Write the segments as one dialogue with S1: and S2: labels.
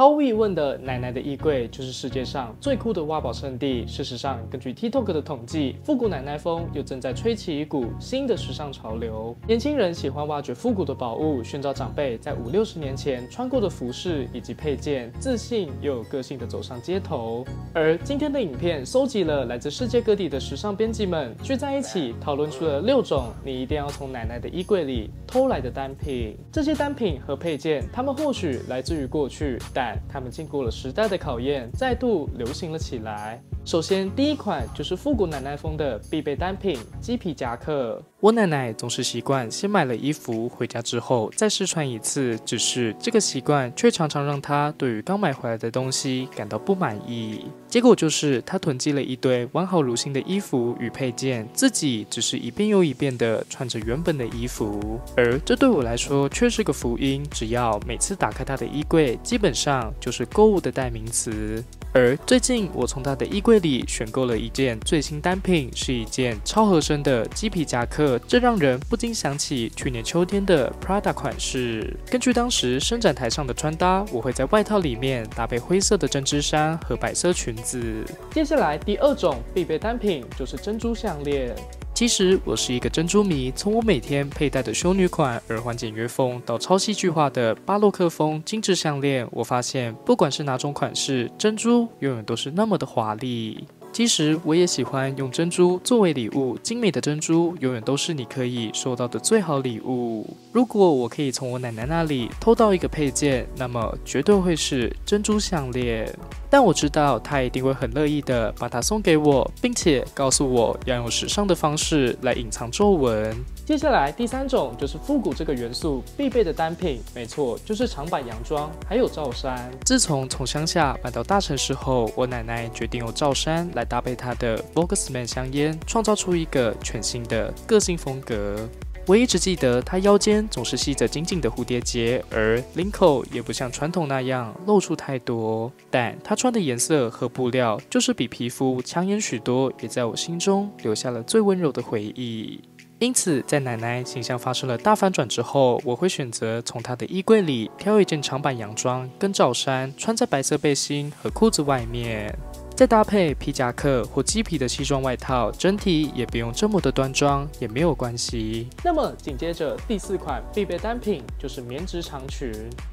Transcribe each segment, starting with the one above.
S1: 毫无疑问的，奶奶的衣柜就是世界上最酷的挖宝圣地。事实上，根据 TikTok 的统计，复古奶奶风又正在吹起一股新的时尚潮流。年轻人喜欢挖掘复古的宝物，寻找长辈在五六十年前穿过的服饰以及配件，自信又有个性的走上街头。而今天的影片收集了来自世界各地的时尚编辑们聚在一起，讨论出了六种你一定要从奶奶的衣柜里偷来的单品。这些单品和配件，它们或许来自于过去，但他们经过了时代的考验，再度流行了起来。首先，第一款就是复古奶奶风的必备单品——鸡皮夹克。我奶奶总是习惯先买了衣服回家之后再试穿一次，只是这个习惯却常常让她对于刚买回来的东西感到不满意。结果就是她囤积了一堆完好如新的衣服与配件，自己只是一遍又一遍的穿着原本的衣服。而这对我来说却是个福音，只要每次打开她的衣柜，基本上就是购物的代名词。而最近，我从他的衣柜里选购了一件最新单品，是一件超合身的鸡皮夹克，这让人不禁想起去年秋天的 Prada 款式。根据当时伸展台上的穿搭，我会在外套里面搭配灰色的针织衫和白色裙子。接下来第二种必备单品就是珍珠项链。其实我是一个珍珠迷，从我每天佩戴的修女款耳环简约风到超戏剧化的巴洛克风精致项链，我发现不管是哪种款式，珍珠永远都是那么的华丽。其实我也喜欢用珍珠作为礼物，精美的珍珠永远都是你可以收到的最好礼物。如果我可以从我奶奶那里偷到一个配件，那么绝对会是珍珠项链。但我知道她一定会很乐意的把它送给我，并且告诉我要用时尚的方式来隐藏皱纹。接下来第三种就是复古这个元素必备的单品，没错，就是长版洋装，还有罩衫。自从从乡下搬到大城市后，我奶奶决定用罩衫来来搭配他的 Boxman 香烟，创造出一个全新的个性风格。我一直记得他腰间总是系着紧紧的蝴蝶结，而领口也不像传统那样露出太多。但他穿的颜色和布料就是比皮肤抢眼许多，也在我心中留下了最温柔的回忆。因此，在奶奶形象发生了大反转之后，我会选择从她的衣柜里挑一件长版洋装跟罩衫，穿在白色背心和裤子外面。再搭配皮夹克或鸡皮的西装外套，整体也不用这么的端庄，也没有关系。那么紧接着第四款必备单品就是棉质长裙。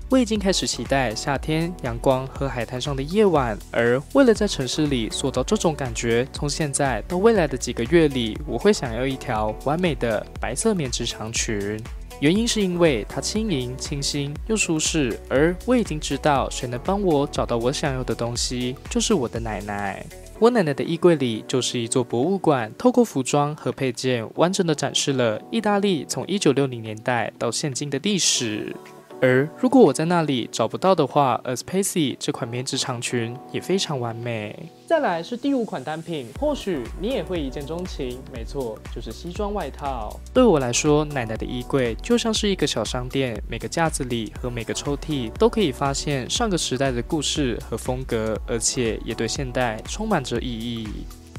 S1: 我已经开始期待夏天阳光和海滩上的夜晚，而为了在城市里塑造这种感觉，从现在到未来的几个月里，我会想要一条完美的白色棉质长裙。原因是因为它轻盈、清新又舒适，而我已经知道谁能帮我找到我想要的东西，就是我的奶奶。我奶奶的衣柜里就是一座博物馆，透过服装和配件，完整的展示了意大利从一九六零年代到现今的历史。而如果我在那里找不到的话 a s p a c y 这款棉质长裙也非常完美。再来是第五款单品，或许你也会一见钟情。没错，就是西装外套。对我来说，奶奶的衣柜就像是一个小商店，每个架子里和每个抽屉都可以发现上个时代的故事和风格，而且也对现代充满着意义。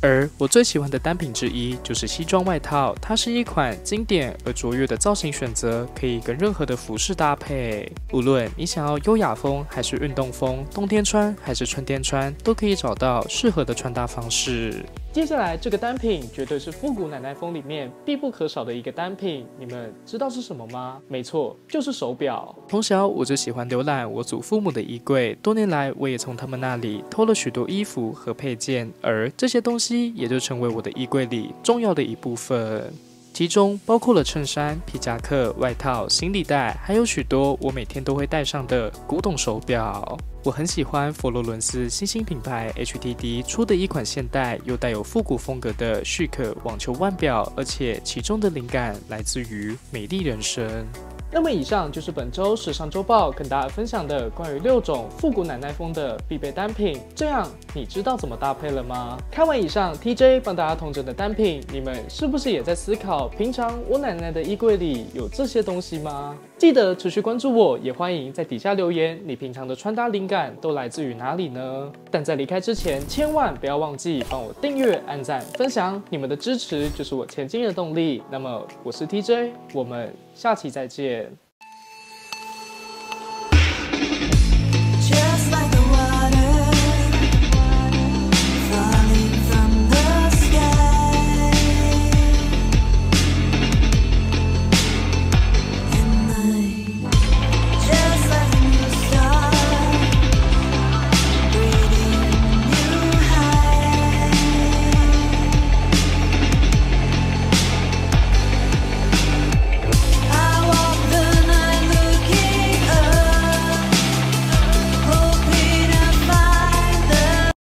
S1: 而我最喜欢的单品之一就是西装外套，它是一款经典而卓越的造型选择，可以跟任何的服饰搭配。无论你想要优雅风还是运动风，冬天穿还是春天穿，都可以找到适合的穿搭方式。接下来这个单品绝对是复古奶奶风里面必不可少的一个单品，你们知道是什么吗？没错，就是手表。从小我就喜欢浏览我祖父母的衣柜，多年来我也从他们那里偷了许多衣服和配件，而这些东西也就成为我的衣柜里重要的一部分。其中包括了衬衫、皮夹克、外套、行李袋，还有许多我每天都会戴上的古董手表。我很喜欢佛罗伦斯新兴品牌 HTD 出的一款现代又带有复古风格的 Chic 网球腕表，而且其中的灵感来自于美丽人生。那么以上就是本周时尚周报跟大家分享的关于六种复古奶奶风的必备单品。这样你知道怎么搭配了吗？看完以上 TJ 帮大家统整的单品，你们是不是也在思考，平常我奶奶的衣柜里有这些东西吗？记得持续关注我，也欢迎在底下留言，你平常的穿搭灵感都来自于哪里呢？但在离开之前，千万不要忘记帮我订阅、按赞、分享，你们的支持就是我前进的动力。那么我是 TJ，我们下期再见。